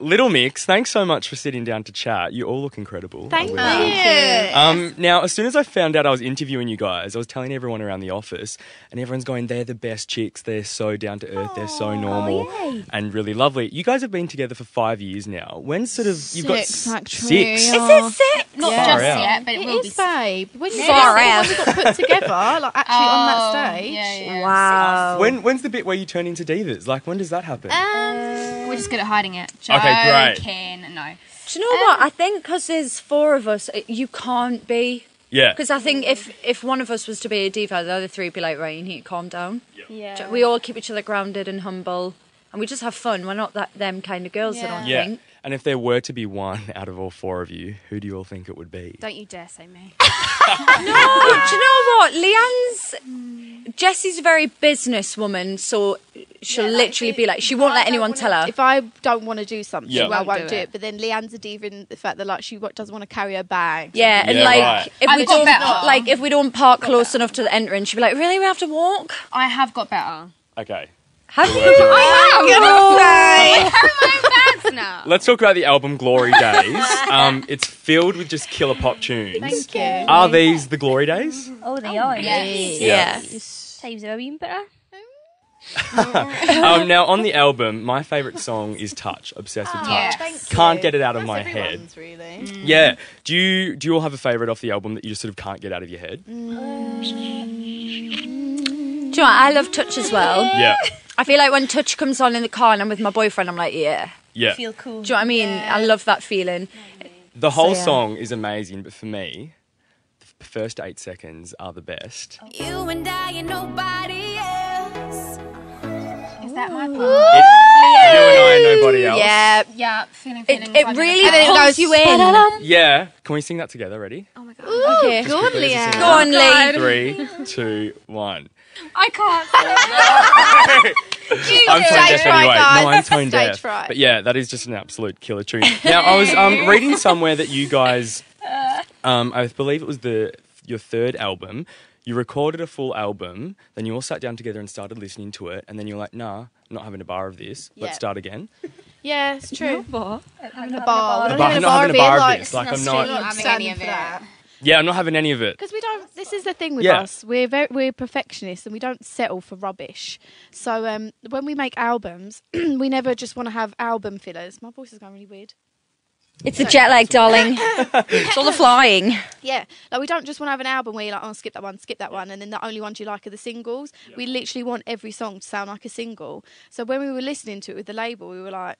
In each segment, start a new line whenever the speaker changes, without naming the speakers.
Little Mix, thanks so much for sitting down to chat. You all look incredible.
Thank
I will say.
you.
Um, now, as soon as I found out I was interviewing you guys, I was telling everyone around the office, and everyone's going, they're the best chicks. They're so down to earth. They're so normal
yay.
and really lovely. You guys have been together for five years now. When sort of you've got
Six,
s-
actually,
six?
Is it six?
Not
Yeah.
just
Far out.
yet, but it,
It
will
is,
be.
babe. When you
Far
when
out.
we got put together, like actually on that
Oh,
stage.
Yeah, yeah.
Wow.
When when's the bit where you turn into divas? Like when does that happen?
Um, we're just good at hiding it.
Okay, great.
Joking. No.
Do you know what? Um, I think because there's four of us, uh, you can't be.
yeah.
Because I think if if one of us was to be a diva, the other three would be like, right, you need to calm down.
Yeah.
We all keep each other grounded and humble, and we just have fun. We're not that them kind of girls. Yeah. I don't
Yeah.
think.
And if there were to be one out of all four of you, who do you all think it would be?
Don't you dare say me.
no, do you know what? Leigh-Anne's Jesy's a very businesswoman, so she'll literally be like, she won't let anyone tell her.
If I don't want to do something,
Yeah.
I
Won't
won't
do
do
it.
it. But then Leigh-Anne's a diva in the fact that like she wa- doesn't want to carry her bag.
Yeah, and
Yeah,
like
right.
if
I've
we
got
don't
better.
like if we don't park close enough to the entrance, she'll be like, "Really, we have to walk?"
I have got better.
Okay.
Have you?
That's now.
Let's talk about the album Glory Days. Um, it's filled with just killer pop tunes.
Thank you.
Are these the Glory Days?
Oh, they are.
Yes.
Yeah.
Times have been better.
Um, now, on the album, my favourite song is Touch, Obsessed with ah, Touch.
Yeah.
Thank
Can't
you.
get it out of
That's
my head.
everyone's, Really. Mm.
Yeah. Do you do you all have a favourite off the album that you just sort of can't get out of your head? Mm.
Do you know what? I love touch as well.
Yeah.
I feel like when touch comes on in the car and I'm with my boyfriend, I'm like, yeah.
Yeah.
Feel cool.
Do you know what I mean? I love that feeling.
The whole
yeah.
song is amazing, but for me, the first eight seconds are the best.
You and I and nobody else.
Is that my part?
It, you and I and nobody else.
Yeah.
Yeah, feeling, feeling.
it
fun.
really
And then it goes,
you in.
Yeah. Can we sing that together? Ready?
Oh my god.
Okay.
Go on,
quickly, Leigh-Anne.
Go on, Lee.
Three, two, one.
I can't.
I'm tone
Stage
deaf anyway.
guys.
No, I'm tone deaf.
fright.
But yeah, that is just an absolute killer tune. Now, I was um, reading somewhere that you guys, um, I believe it was the your third album. You recorded a full album, then you all sat down together and started listening to it, and then you're like, "Nah, I'm not having a bar of this. Let's
Yeah.
start again."
Yeah, it's true.
What?
Having a bar.
A
We're
bar- not having a bar of this. Like I'm
Not
not.
having any of it.
that.
Yeah, I'm not having any of it.
Because we don't. This is the thing with
Yeah.
us. We're very we're perfectionists, and we don't settle for rubbish. So um, when we make albums, we never just want to have album fillers. My voice is going really weird.
It's the jet lag, darling. it's all the flying.
Yeah, like we don't just want to have an album where you're like, oh, skip that one, skip that one, and then the only ones you like are the singles. We literally want every song to sound like a single. So when we were listening to it with the label, we were like,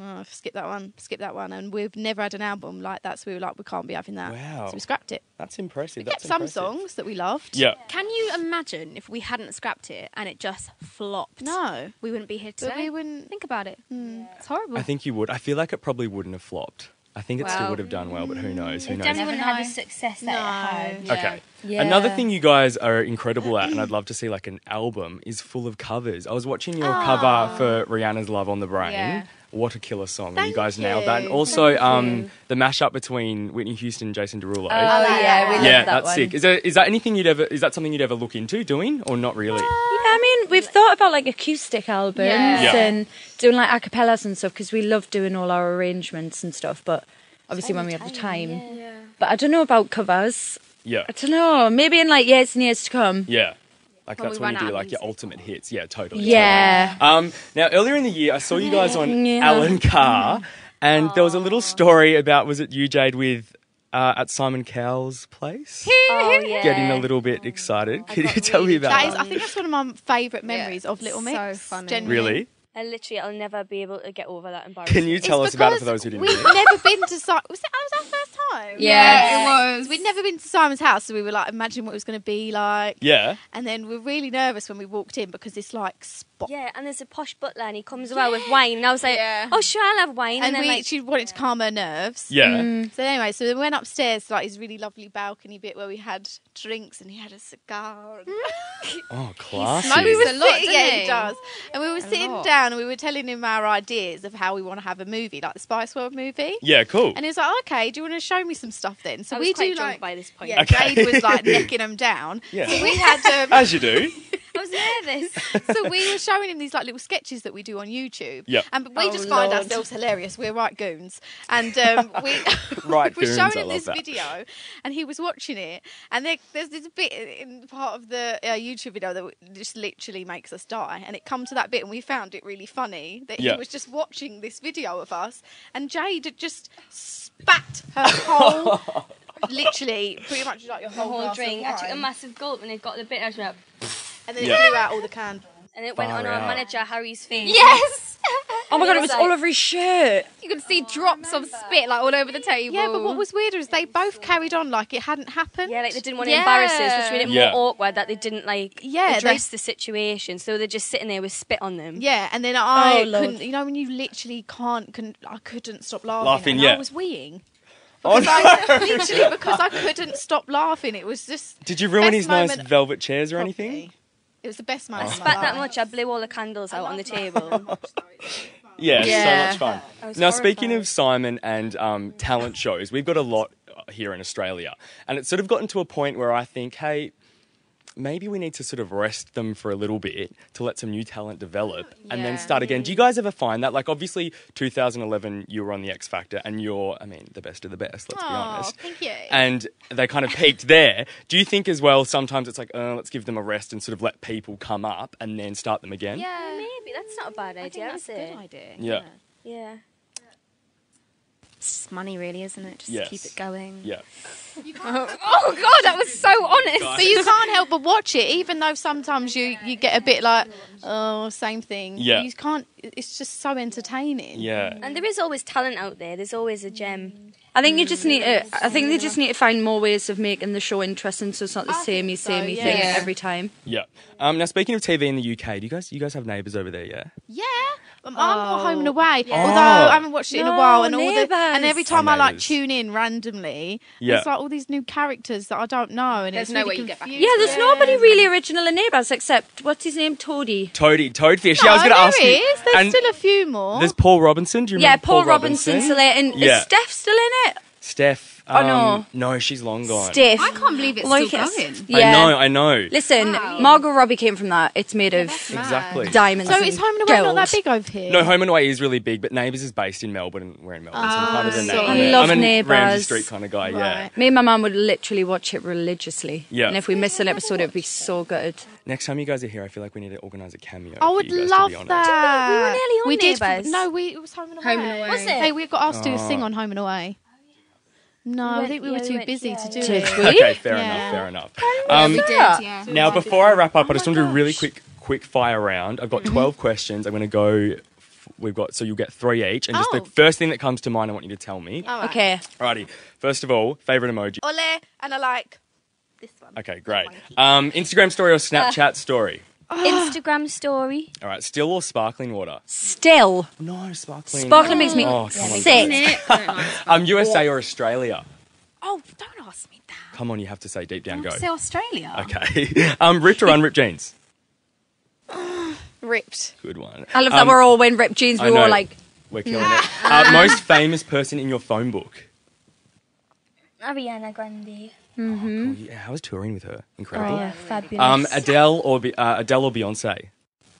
oh, skip that one, skip that one, and we've never had an album like that. So we were like, we can't be having that.
Wow.
So we scrapped it.
That's impressive.
We kept
That's
some songs that we loved.
Yeah.
Can you imagine if we hadn't scrapped it and it just flopped?
No,
We wouldn't be here
but
today.
we wouldn't.
Think about it. Mm. It's horrible.
I think you would. I feel like it probably wouldn't have flopped. I think it still
Wow.
would have done well, but who knows? Who
It
knows?
definitely wouldn't have
know.
the success that
No.
it had.
Okay.
Yeah.
Another thing you guys are incredible at, and I'd love to see like an album, is full of covers. I was watching your ah. cover for Rihanna's "Love on the Brain."
Yeah.
What a killer song! and you
Thank
guys nailed that. And also, um, the mashup between Whitney Houston and Jason Derulo.
Oh yeah, we love
yeah,
that
that's
one.
sick. Is that is that anything you'd ever? Is that something you'd ever look into doing, or not really?
Yeah, I mean, we've thought about like acoustic albums
Yeah.
Yeah.
and doing like acapellas and stuff because we love doing all our arrangements and stuff. But obviously, when we have the time. Yeah. But I don't know about covers.
Yeah,
I don't know. Maybe in like years and years to come.
yeah. Like
When
that's when you do like your
music.
ultimate hits. Yeah, totally.
Yeah.
Um, now, earlier in the year, I saw you guys on
Yeah.
Alan Carr, and there was a little story about was it you, Jade, with uh, at Simon Cowell's place,
Oh, yeah.
getting a little bit excited. Could you tell me about
That
that?
is, I think that's one of my favourite memories of Little Mix.
so funny.
genuinely.
really?
I literally, I'll never be able to get over that embarrassment.
Can you
It's
tell us about it for those who didn't
We've
know?
never been to Simon. Was that, that was our first time?
Yeah, it was.
We'd never been to Simon's house, so we were like, imagine what it was going to be like.
Yeah.
And then we are really nervous when we walked in because it's like spot.
Yeah, and there's a posh butler and he comes around with wine. And I was like,
Yeah.
oh, sure, I'll have wine.
And,
And, then,
we,
like,
she wanted to calm her nerves.
Yeah.
So anyway, so we went upstairs to like his really lovely balcony bit where we had drinks and he had a cigar. And
Oh, classy.
we were
a lot,
sitting, yeah,
he?
he does. And we were sitting
lot.
down and we were telling him our ideas of how we want to have a movie, like the Spice World movie.
yeah, cool.
And he was like, okay, do you want to show me some stuff then? So
I was
we
quite
do
drunk
like
by this point.
Yeah,
Okay.
Jade was like necking him down.
Yeah.
So we had um,
As you do.
I was nervous.
so we were showing him these like little sketches that we do on YouTube.
Yep.
And we
Oh,
just find ourselves hilarious. We're right goons. And um, we
Right
we were
goons,
showing him this
that.
video, and he was watching it. And there, there's this bit in part of the uh, YouTube video that just literally makes us die. And it come to that bit, and we found it really funny that
Yeah.
he was just watching this video of us, and Jade had just spat her whole. Literally, pretty much like your whole,
whole drink. I took a massive gulp and it got the bit as was like,
and then
Yeah.
it blew out all the candles.
and it went
Far
on
out.
our manager Harry's face.
Yes.
Oh my god,
It
it
was
was all over his shirt.
You could see drops of spit like all over the table.
Yeah, but what was weirder is they both carried on like it hadn't happened.
Yeah, like they didn't want to
Yeah.
embarrass us, which made it
Yeah.
more awkward that they didn't like
Yeah, they-
address the situation. So they're just sitting there with spit on them.
Yeah, and then oh, I
Oh, Lord.
couldn't. You know, when you literally can't, can, I couldn't stop laughing.
Laughing,
and
yeah.
I was weeing.
Oh,
Because I, literally because I couldn't stop laughing. It was just.
Did you ruin
best
his nice
moment-
velvet chairs or
Probably.
Anything?
It was the best moment.
I spat that much, I blew all the candles out on the table.
Yeah,
Yeah.
so much fun.
was
Now, speaking of Simon and um, talent shows, we've got a lot uh, here in Australia, and it's sort of gotten to a point where I think, hey, maybe we need to sort of rest them for a little bit to let some new talent develop and then start again. Do you guys ever find that? Like, obviously, 2011, you were on the X Factor, and you're, I mean, the best of the best. Let's be
Aw,
honest.
thank you.
And they kind of peaked there. Do you think as well? Sometimes it's like, uh, let's give them a rest and sort of let people come up and then start them again.
yeah, maybe that's not a bad
I think
idea,
that's
is
a
it?
good idea.
Yeah.
Yeah.
It's money, really, isn't it? Just
Yes.
keep it going.
Yeah.
Oh, oh God, that was so honest.
But you can't help but watch it, even though sometimes you, you get a bit like, oh, same thing.
Yeah.
You can't. It's just so entertaining.
Yeah.
And there is always talent out there. There's always a gem. Mm.
I think you just need to. I think they just need to find more ways of making the show interesting, so it's not the
I think
samey,
so,
samey thing
yeah.
every time.
Yeah. Um, now, speaking of TV in the UK, do you guys you guys have neighbours over there? Yeah.
Yeah, I'm more home and
Oh.
away.
Yeah.
Although
Oh.
I haven't watched it in a
No,
while, and all the
Neighbours.
and every time
Our
I like
Neighbours.
tune in randomly,
Yeah.
it's like all these new characters that I don't know, and
There's
it's
no
really
way you get back
confusing.
Yeah, there's nobody really original in neighbours except what's his name, Toadie.
Toadie, Toadfish.
No,
yeah, I was going to ask you.
There's
and
still a few more.
there's Paul Robinson. Do you remember?
Yeah,
remember
Paul, Robinson, still there, and
Yeah.
is Steph still in it?
Steph.
Oh, no.
um, no, she's long gone.
Steph.
I can't believe it's
Like
still going.
Yeah.
I know. I know.
Listen,
Wow.
Margot Robbie came from that. It's made of
Exactly.
diamonds.
so
and
is Home and Away not that big over here?
No, Home and Away is really big, but Neighbours is based in Melbourne, and we're in Melbourne. so I'm kind of a
Ah,
na- I'm
love
I'm a
Neighbours.
Ramsay Street kind of guy. Yeah.
Me and my mum would literally watch it religiously.
Yeah.
And if we missed an episode, it would be so good.
Next time you guys are here, I feel like we need to organise a cameo.
I
for
would
you guys,
love
to be
that.
We were nearly on
We did.
Neighbours.
No, we it was Home and Away.
Home and Away.
Was it?
Hey, we got asked to
Oh.
sing on Home and Away. No,
We
I think we were too busy
yeah,
to do
yeah.
it.
Okay, fair
Yeah.
enough. Fair enough. Um,
we did, yeah.
Now, before I wrap up, I just want to do a really quick, quick fire round. I've got
Mm-hmm.
12 questions. I'm going to go. We've got so you'll get three each, and just
Oh.
the first thing that comes to mind, I want you to tell me.
All right.
Okay.
Alrighty. First of all, favorite emoji.
Ole, and I like this one.
Okay, great. Um, Instagram story or Snapchat story.
Instagram story.
All right, still or sparkling water?
Still.
No, sparkling.
Sparkling makes me
Oh, come on.
sick.
Um, USA or Australia?
Oh, don't ask me that.
Come on, you have to say deep down. Go.
Say Australia.
Okay. um, ripped or unripped jeans?
Ripped.
Good one.
I love that
Um,
we're all wearing ripped jeans.
I
We
know.
were like,
We're killing it. Uh, most famous person in your phone book?
Ariana Grande.
Oh, yeah, I was touring with her. Incredible.
Yeah, fabulous.
Um, Adele or Be- uh, Adele or Beyonce?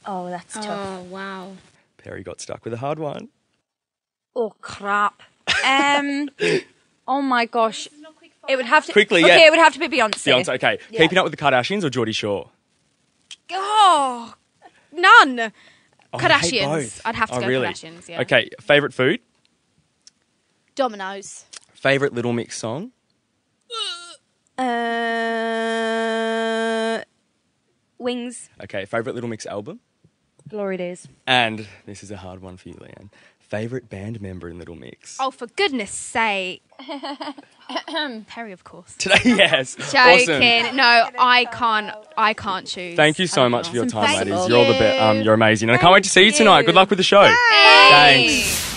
oh, that's tough.
Oh wow.
Perrie got stuck with a hard one.
oh crap. Um. oh my gosh. It would have to
Quickly,
Okay,
yeah.
it would have to be Beyonce.
Beyonce. Okay. Keeping up with the Kardashians or Geordie Shore?
Oh, none.
Oh, I hate
Kardashians.
both.
I'd have to
oh,
go
really?
Kardashians, yeah.
Okay. Favorite food?
Domino's.
Favorite Little Mix song?
Uh, wings.
Okay. Favorite Little Mix album?
Glory days.
And this is a hard one for you, Leigh-Anne. Favorite band member in Little Mix?
Oh, for goodness sake. Perrie, of course.
Today, yes.
Joking.
Awesome.
No, I can't. I can't choose.
Thank you so much for your time,
Thank
ladies. You're all the best. Um,
you.
you're amazing, and I can't wait to see you tonight. Good luck with the show. Thanks.